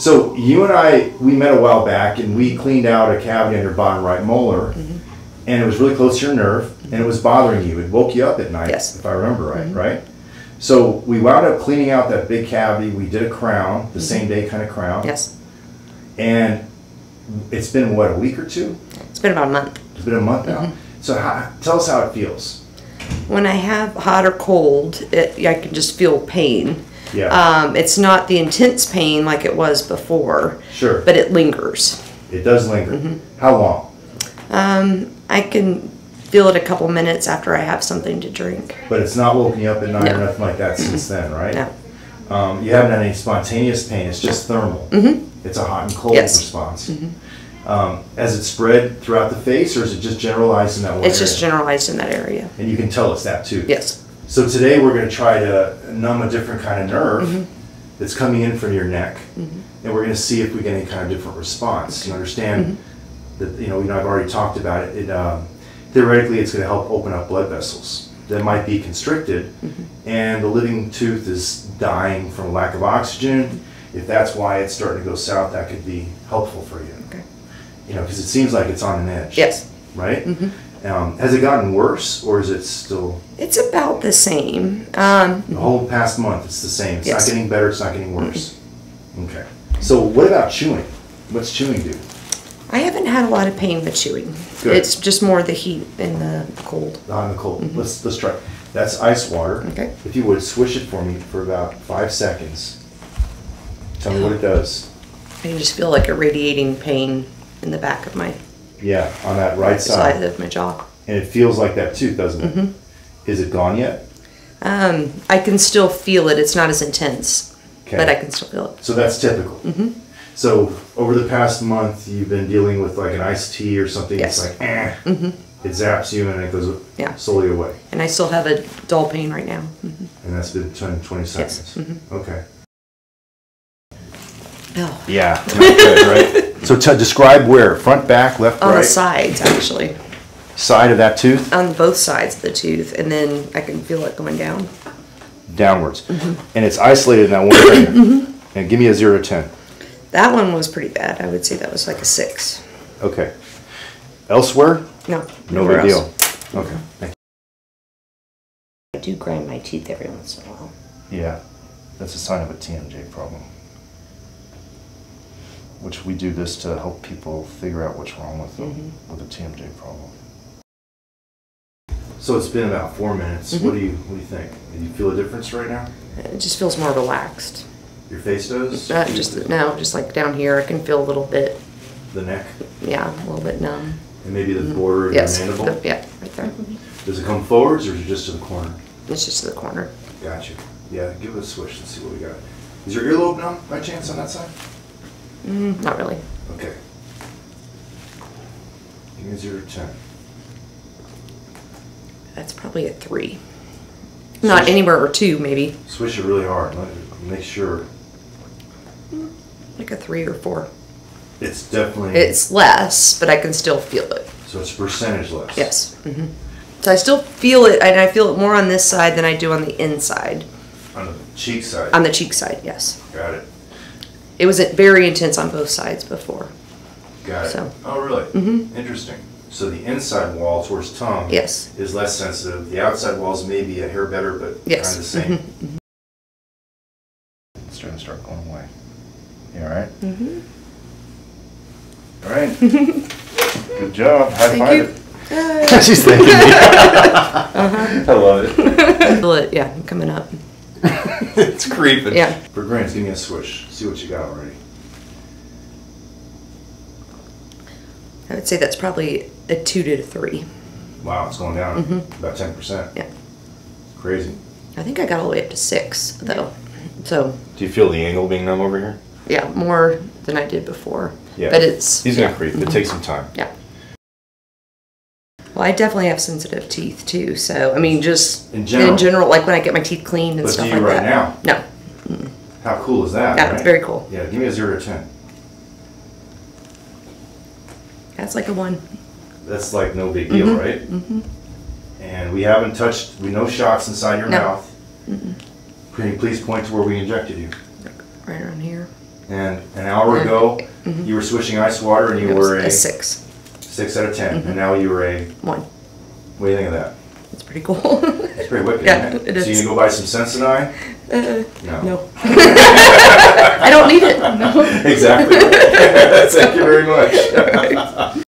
So you and I, we met a while back and we cleaned out a cavity on your bottom right molar. Mm-hmm. And it was really close to your nerve and it was bothering you. It woke you up at night, Yes. if I remember right, Mhm. right? So we wound up cleaning out that big cavity. We did a crown, Mm-hmm. the same day kind of crown. Yes. And it's been what, a week or two? It's been about a month. It's been a month now. Mm-hmm. So how, tell us how it feels. When I have hot or cold, it, I can just feel pain. Yeah. Um, it's not the intense pain like it was before, Sure. but it lingers. It does linger. Mm-hmm. How long? Um, I can feel it a couple minutes after I have something to drink. But it's not woken you up at night or No. nothing like that since then, right? No. Um, you haven't had any spontaneous pain. It's just thermal. Mhm. It's a hot and cold Yes. response. Um, has it spread throughout the face, or is it just generalized in that one It's area? just generalized in that area. And you can tell us that too. Yes. So today we're going to try to numb a different kind of nerve Mm-hmm. that's coming in from your neck, and we're going to see if we get any kind of different response. You understand Mm-hmm. that you know, you know I've already talked about it. It um, theoretically it's going to help open up blood vessels that might be constricted, Mm-hmm. and the living tooth is dying from lack of oxygen. If that's why it's starting to go south, that could be helpful for you. Okay. You know, because it seems like it's on an edge. Yes. Right. Um, has it gotten worse, or is it still? It's about the same. Um, The whole past month, it's the same. It's Yes. not getting better. It's not getting worse. Okay. So what about chewing? What's chewing do? I haven't had a lot of pain with chewing. Good. It's just more the heat and the cold. Hot and the cold. Let's let's try. That's ice water. Mm-hmm. Okay. If you would swish it for me for about five seconds. Tell me what it does. I just feel like a radiating pain in the back of my Yeah, on that right side side, of my jaw. and it feels like that tooth, doesn't it? Mm-hmm. Is it gone yet? Um, I can still feel it. It's not as intense, Okay. but I can still feel it. So that's typical. Mm-hmm. So over the past month, you've been dealing with like an iced tea or something. Yes. It's like, eh, hmm it zaps you and it goes Yeah. slowly away. And I still have a dull pain right now. Mhm. And that's been 10, 20 Yes. seconds. Mhm. Okay. Oh, Yeah. Not good, right? So t- describe where? Front, back, left, on right? the sides actually, Side of that tooth? on both sides of the tooth, and then I can feel it going down. Downwards. Mm-hmm. And it's isolated in that one area. And give me a 0 to 10. That one was pretty bad. I would say that was like a six. Okay. Elsewhere? No, No nowhere big else. deal. Okay. Thank I do grind my teeth every once in a while. you. Yeah. That's a sign of a TMJ problem. Which we do this to help people figure out what's wrong with them Mhm. with a TMJ problem. So it's been about four minutes. Mm-hmm. What do you what do you think? Do you feel a difference right now? It just feels more relaxed. Your face does? Uh, just no, just like down here, I can feel a little bit, the neck yeah, a little bit numb. and maybe the border of Mm-hmm. Yes, your mandible. the- yeah, right there. Does it come forwards or is it just to the corner? It's just to the corner. Gotcha. Yeah, give it a swish and see what we got. Is your earlobe numb by chance on that side? Mm, not really. Okay. Give me zero to ten. That's probably a three. Not anywhere or two, maybe Swish it really hard. Make sure like a three or four. it's definitely. It's less, but I can still feel it. So it's percentage less. Yes. Mm -hmm. So I still feel it, and I feel it more on this side than I do on the inside. On the cheek side. On the cheek side, yes. Got it. It was very intense on both sides before. Got it. So. Oh, really? Mhm. Interesting. So the inside wall towards tongue. Yes. Is less sensitive. The outside walls may be a hair better, but Yes. kind of the same. Mhm. It's starting to start going away. You all right? Mhm. All right. Good job. High Thank five you. Uh, She's thanking me. uh-huh. I love it. Feel it, yeah, coming up. it's creeping. Yeah. For grants, give me a swish. See what you got already. I would say that's probably a two to a three. Wow, it's going down Mhm. about ten percent. Yeah. Crazy. I think I got all the way up to six, though. So, Do you feel the angle being numb over here? yeah, more than I did before. Yeah. But it's. He's gonna yeah. creep. It Mhm. takes some time. Yeah. Well, I definitely have sensitive teeth too. So, I mean, just In general. like when I get my teeth cleaned and But stuff do you like right that. now? No. How cool is that? Yeah, right? it's very cool. Yeah, give me a zero to ten. That's like a one. That's like no big deal, Mhm, right? mhm. And we haven't touched. We no shots inside your No. mouth. Mm-mm. Can you please point to where we injected you? Right around here. And an hour ago, you were swishing ice water and you Mm-hmm. Were a a six, six out of 10. And now you're a, one. what do you think of that? It's pretty cool. It's pretty wicked, Yeah, isn't it So you is. gonna go buy some Sensodyne? Uh, No. no. I don't need it. No. Exactly. Thank you very much.